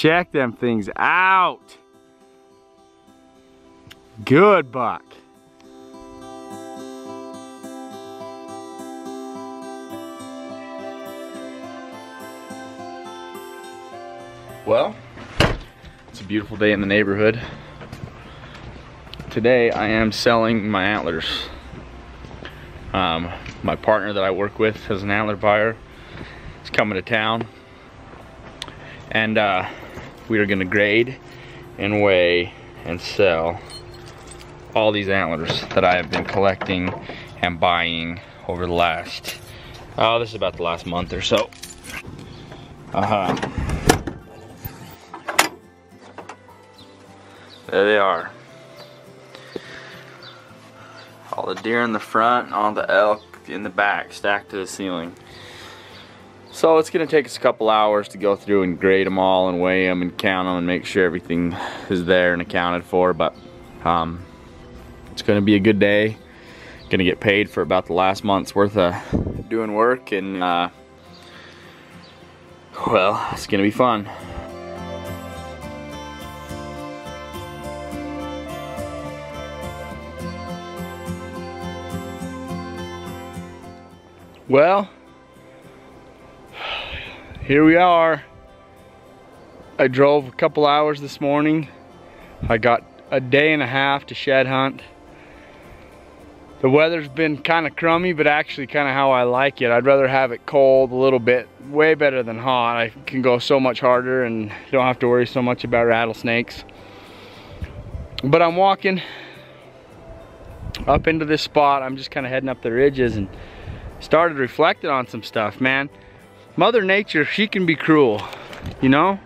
Check them things out. Good buck. Well, it's a beautiful day in the neighborhood. Today I am selling my antlers. Um, my partner that I work with has an antler buyer. He's coming to town. And uh, we are gonna grade and weigh and sell all these antlers that I have been collecting and buying over the last, oh, this is about the last month or so. Uh-huh. There they are. All the deer in the front and all the elk in the back stacked to the ceiling. So it's gonna take us a couple hours to go through and grade them all and weigh them and count them and make sure everything is there and accounted for. But um, it's gonna be a good day. Gonna get paid for about the last month's worth of doing work and uh, well, it's gonna be fun. Well, here we are. I drove a couple hours this morning. I got a day and a half to shed hunt. The weather's been kind of crummy, but actually kind of how I like it. I'd rather have it cold a little bit, way better than hot. I can go so much harder and don't have to worry so much about rattlesnakes. But I'm walking up into this spot. I'm just kind of heading up the ridges and started reflecting on some stuff, man. Mother Nature, she can be cruel, you know?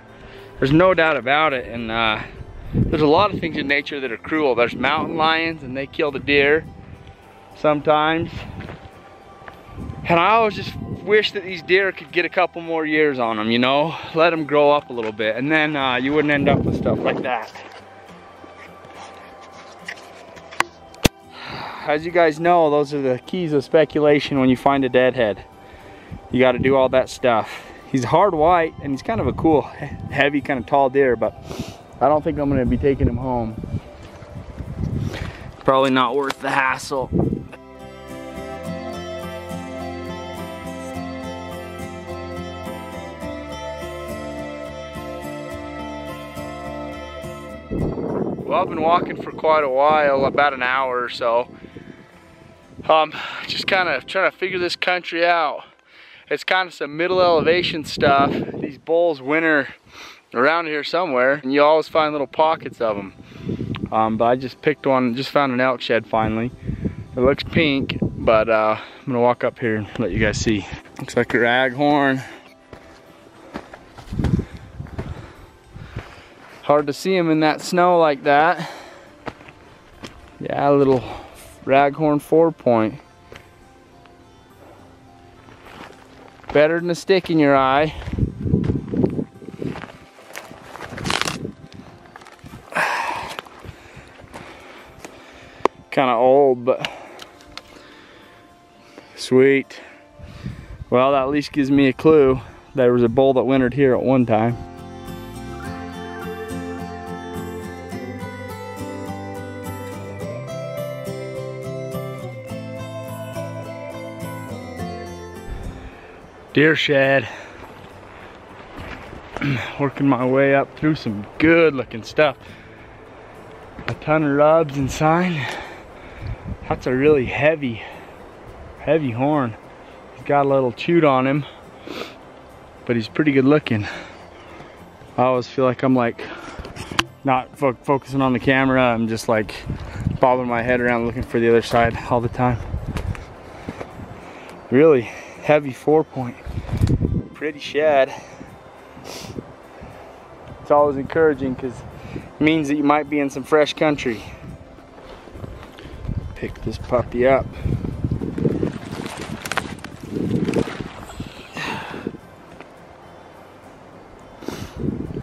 There's no doubt about it. And uh, there's a lot of things in nature that are cruel. There's mountain lions and they kill the deer sometimes. And I always just wish that these deer could get a couple more years on them, you know? Let them grow up a little bit and then uh, you wouldn't end up with stuff like that. as you guys know, those are the keys of speculation when you find a deadhead. You got to do all that stuff. He's hard white and he's kind of a cool, heavy, kind of tall deer, but I don't think I'm going to be taking him home. Probably not worth the hassle. Well, I've been walking for quite a while, about an hour or so. Um, just kind of trying to figure this country out. It's kind of some middle elevation stuff. These bulls winter around here somewhere, and you always find little pockets of them. Um, but I just picked one, just found an elk shed finally. It looks pink, but uh, I'm gonna walk up here and let you guys see. Looks like a raghorn. Hard to see them in that snow like that. Yeah, a little Raghorn four point. Better than a stick in your eye. kind of old, but sweet. Well, that at least gives me a clue. There was a bull that wintered here at one time. Deer shed. Working my way up through some good looking stuff. A ton of rubs and sign. That's a really heavy, heavy horn. He's got a little chewed on him, but he's pretty good looking. I always feel like I'm like not fo focusing on the camera. I'm just like bobbing my head around looking for the other side all the time. Really heavy four point. Pretty shad. It's always encouraging because it means that you might be in some fresh country. Pick this puppy up.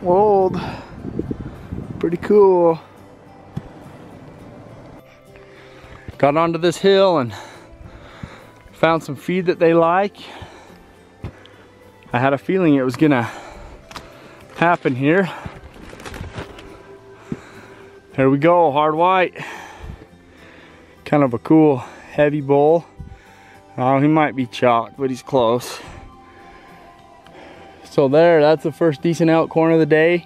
Old. Pretty cool. Got onto this hill and Found some feed that they like. I had a feeling it was gonna happen here. There we go, hard white. Kind of a cool heavy bull. Oh, he might be chalk, but he's close. So there, that's the first decent elk corn of the day.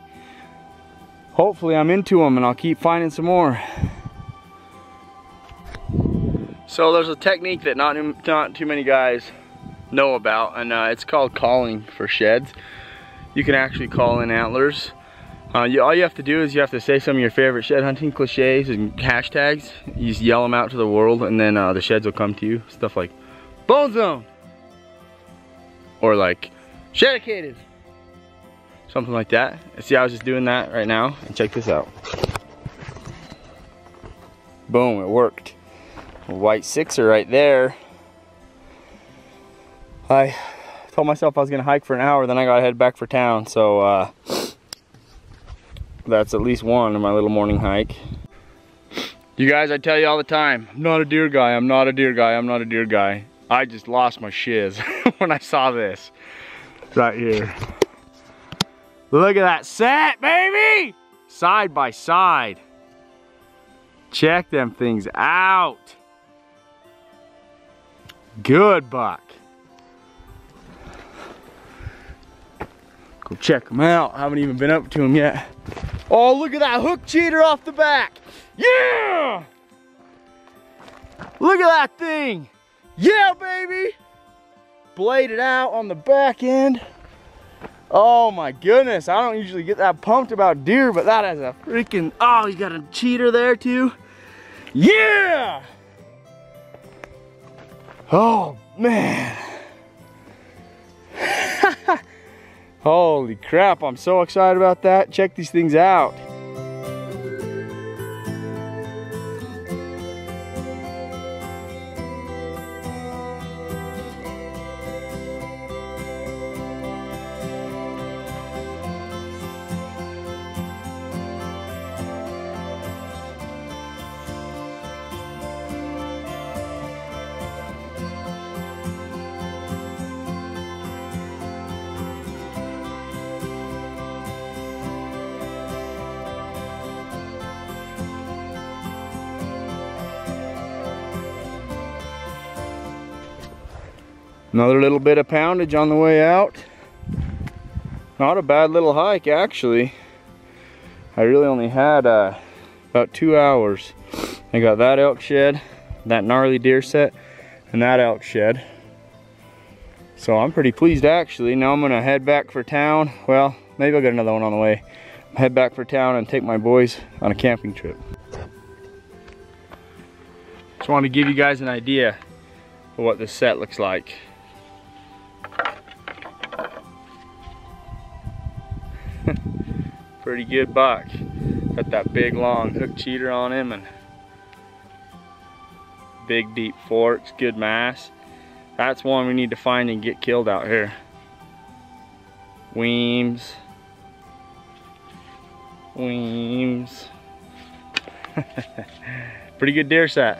Hopefully I'm into them and I'll keep finding some more. So there's a technique that not, not too many guys know about and uh, it's called calling for sheds. You can actually call in antlers. Uh, you, all you have to do is you have to say some of your favorite shed hunting cliches and hashtags. You just yell them out to the world and then uh, the sheds will come to you. Stuff like bone zone or like Shedicated. Something like that. See, I was just doing that right now. And check this out. Boom, it worked. White sixer right there. I told myself I was gonna hike for an hour, then I gotta head back for town. So uh, that's at least one of my little morning hike. You guys, I tell you all the time, I'm not a deer guy, I'm not a deer guy, I'm not a deer guy. I just lost my shiz when I saw this right here. Look at that set, baby! Side by side. Check them things out. Good buck. Go check them out. I haven't even been up to them yet. Oh, look at that hook cheater off the back. Yeah! Look at that thing. Yeah, baby! bladed out on the back end. Oh my goodness, I don't usually get that pumped about deer, but that has a freaking, oh, you got a cheater there too. Yeah! Oh man. Holy crap, I'm so excited about that. Check these things out. Another little bit of poundage on the way out. Not a bad little hike actually. I really only had uh, about two hours. I got that elk shed, that gnarly deer set, and that elk shed. So I'm pretty pleased actually. Now I'm gonna head back for town. Well, maybe I'll get another one on the way. Head back for town and take my boys on a camping trip. Just want to give you guys an idea of what this set looks like. pretty good buck. Got that big long hook cheater on him and big deep forks, good mass. That's one we need to find and get killed out here. Weems. Weems. pretty good deer set.